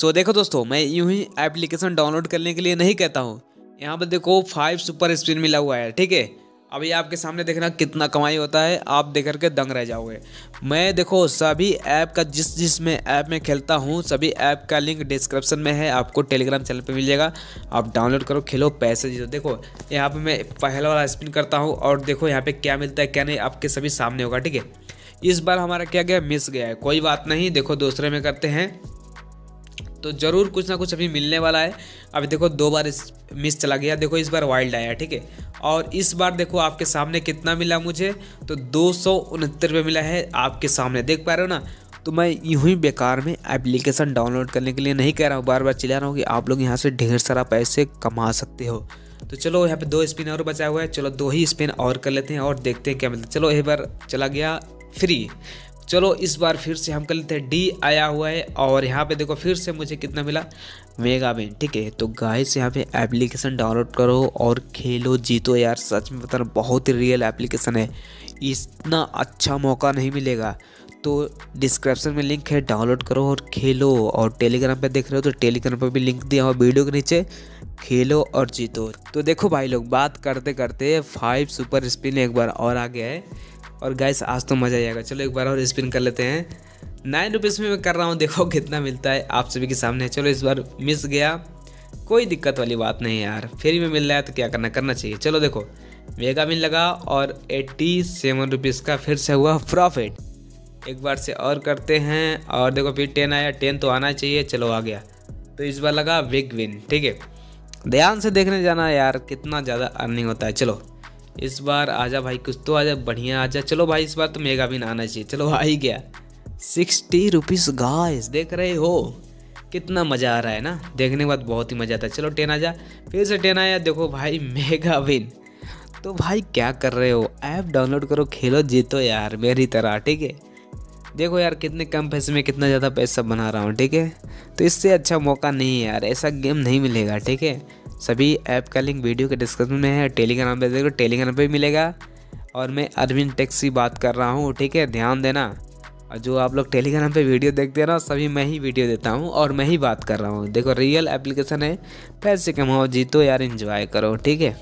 सो देखो दोस्तों, मैं यूँ ही एप्लीकेशन डाउनलोड करने के लिए नहीं कहता हूँ। यहाँ पर देखो फाइव सुपर स्पिन मिला हुआ है, ठीक है? अभी आपके सामने देखना कितना कमाई होता है, आप देख करके दंग रह जाओगे। मैं देखो, सभी ऐप का जिस जिस में ऐप में खेलता हूँ, सभी ऐप का लिंक डिस्क्रिप्शन में है, आपको टेलीग्राम चैनल पे मिल जाएगा। आप डाउनलोड करो, खेलो पैसे जीतो देखो, यहाँ पे मैं पहला वाला स्पिन करता हूँ और देखो, यहाँ पे क्या मिलता है, क्या नहीं, आपके सभी सामने होगा, ठीक है? इस बार हमारा क्या गया मिस गया है। कोई बात नहीं, देखो, दूसरे में करते हैं। तो ज़रूर कुछ ना कुछ अभी मिलने वाला है। अभी देखो, दो बार इस मिस चला गया। देखो, इस बार वाइल्ड आया, ठीक है? और इस बार देखो, आपके सामने कितना मिला मुझे? तो दो सौ उनहत्तर मिला है आपके सामने। देख पा रहे हो ना? तो मैं यूँ ही बेकार में एप्लीकेशन डाउनलोड करने के लिए नहीं कह रहा हूँ। बार बार चिल्ला रहा हूँ कि आप लोग यहाँ से ढेर सारा पैसे कमा सकते हो। तो चलो, यहाँ पे दो स्पिन और बचा हुआ है। चलो, दो ही स्पिन और कर लेते हैं और देखते हैं क्या मिलता है। चलो, एक बार चला गया फ्री चलो, इस बार फिर से हम कर लेते हैं। डी आया हुआ है और यहाँ पे देखो, फिर से मुझे कितना मिला? मेगा बिन ठीक है? तो गाइस यहाँ पे एप्लीकेशन डाउनलोड करो और खेलो, जीतो यार। सच में बता रहा बहुत ही रियल एप्लीकेशन है। इतना अच्छा मौका नहीं मिलेगा। तो डिस्क्रिप्शन में लिंक है डाउनलोड करो और खेलो। और टेलीग्राम पे देख रहे हो तो टेलीग्राम पर भी लिंक दिया हुआ वीडियो के नीचे। खेलो और जीतो। तो देखो भाई लोग, बात करते करते फाइव सुपर स्पिन एक बार और आ गया है। और गैस आज तो मज़ा आएगा। चलो एक बार और स्पिन कर लेते हैं। नाइन रुपीज़ में मैं कर रहा हूँ, देखो कितना मिलता है आप सभी के सामने। चलो इस बार मिस गया। कोई दिक्कत वाली बात नहीं यार। फ्री में मिल रहा है तो क्या करना करना चाहिए। चलो देखो मेगा मिल लगा और एट्टी सेवन रुपीज़ का फिर से हुआ प्रॉफिट एक बार से और करते हैं और देखो फिर टेन आया टेन तो आना चाहिए। चलो आ गया। तो इस बार लगा बिग विन ठीक है? ध्यान से देखने जाना यार, कितना ज़्यादा अर्निंग होता है। चलो इस बार आजा भाई, कुछ तो आजा, बढ़िया आजा। चलो भाई, इस बार तो मेगा बिन आना चाहिए। चलो, आ ही गया। सिक्सटी रुपीज़ गाइस देख रहे हो? कितना मज़ा आ रहा है ना? देखने के बाद बहुत ही मज़ा आता है। चलो, टेन आ जा फिर से टेन आया। देखो भाई, मेगा विन। तो भाई, क्या कर रहे हो? ऐप डाउनलोड करो, खेलो, जीतो यार, मेरी तरह, ठीक है? देखो यार, कितने कम पैसे में कितना ज़्यादा पैसा बना रहा हूँ, ठीक है? तो इससे अच्छा मौका नहीं है यार, ऐसा गेम नहीं मिलेगा, ठीक है? सभी ऐप का लिंक वीडियो के डिस्क्रिप्शन में है। टेलीग्राम पे देखो टेलीग्राम पे मिलेगा। और मैं अरविंद टेक्स की बात कर रहा हूँ, ठीक है? ध्यान देना। और जो आप लोग टेलीग्राम पे वीडियो देखते हैं ना, सभी मैं ही वीडियो देता हूँ और मैं ही बात कर रहा हूँ। देखो रियल एप्लीकेशन है। पैसे कमाओ, जीतो यार इन्जॉय करो, ठीक है?